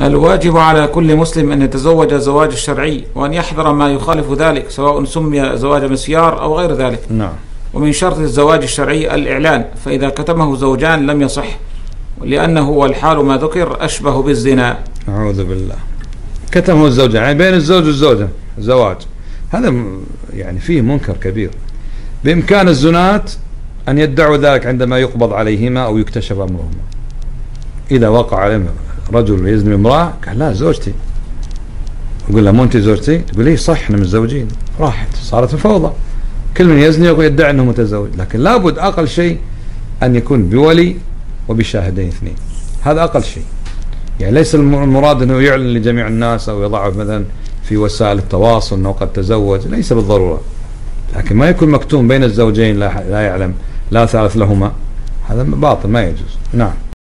الواجب على كل مسلم أن يتزوج الزواج الشرعي وأن يحذر ما يخالف ذلك سواء سمي زواج مسيار أو غير ذلك. نعم. ومن شرط الزواج الشرعي الإعلان فإذا كتمه زوجان لم يصح لأنه والحال ما ذكر أشبه بالزنا. أعوذ بالله. كتمه الزوجة يعني بين الزوج والزوجة زواج. هذا يعني فيه منكر كبير. بإمكان الزنات أن يدعوا ذلك عندما يقبض عليهما أو يكتشف أمرهما. إذا وقع عليهم رجل يزني امرأة؟ قال لا زوجتي. يقول لها مو أنت زوجتي؟ تقول لي صح إحنا متزوجين. راحت صارت فوضى كل من يزني يدعي أنه متزوج. لكن لابد أقل شيء أن يكون بولي وبشاهدين اثنين. هذا أقل شيء. يعني ليس الم- المراد إنه يعلن لجميع الناس أو يضعه مثلا في وسائل التواصل إنه قد تزوج. ليس بالضرورة. لكن ما يكون مكتوم بين الزوجين لا, لا يعلم لا ثالث لهما. هذا باطل ما يجوز. نعم.